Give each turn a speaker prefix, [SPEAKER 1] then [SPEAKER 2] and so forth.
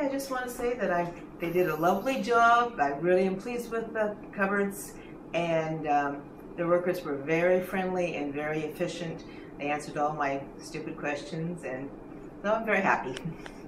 [SPEAKER 1] I just want to say that I they did a lovely job. I really am pleased with the cupboards, and um, the workers were very friendly and very efficient. They answered all my stupid questions, and so I'm very happy.